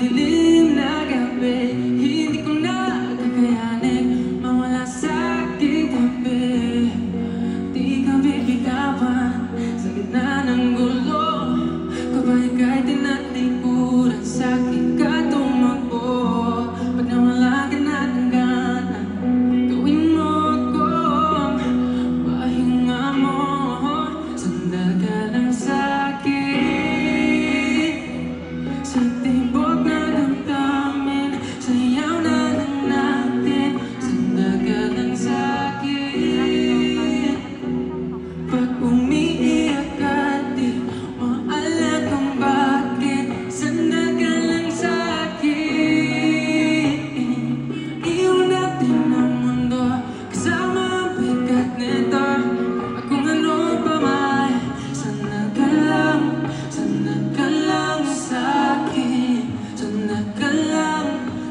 dilim na gabi Hindi ko na kakayanin Mawala sa aking tabi Di ka bibitawan Sa gitna ng gulo Kapag ika'y tinatikuran Sa'kin ka tumakbo Pag nawala ka na ng gana Gawin mo ko Pahinga mo. Sandal ka lang sa'kin Something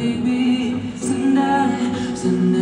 baby. Sandal, sandal